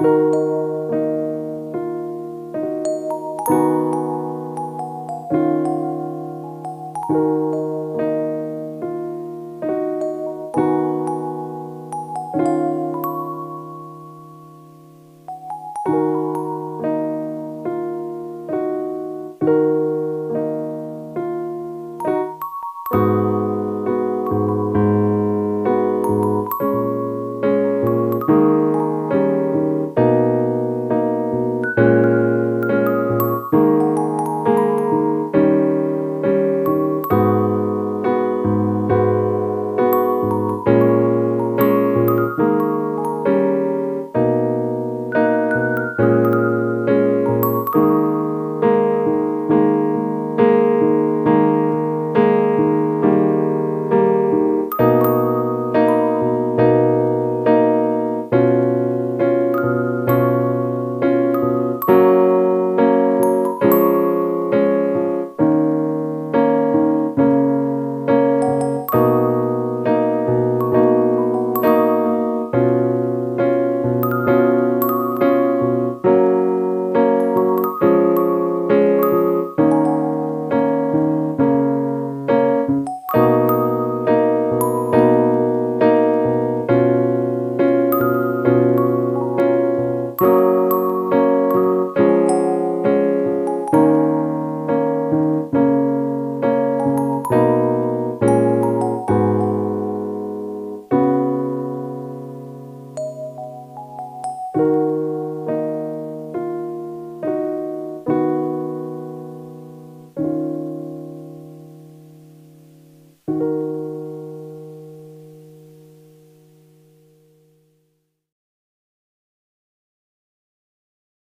Música